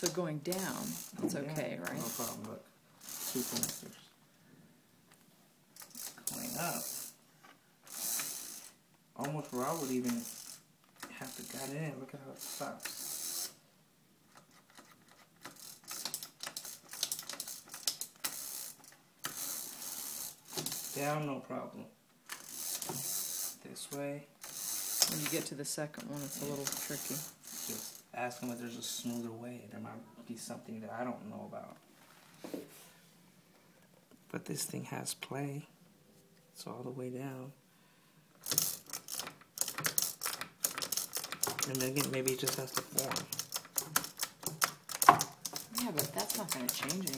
So going down, it's Yeah, okay, right? No problem, look. Two. Going up. Almost where I would even have to got in. Look at how it stops. Down, no problem. This way, When you get to the second one, it's a little tricky. just ask them if there's a smoother way. There might be something that I don't know about. But this thing has play. It's all the way down. And then again, maybe it just has to form. Yeah, but that's not going to change anything.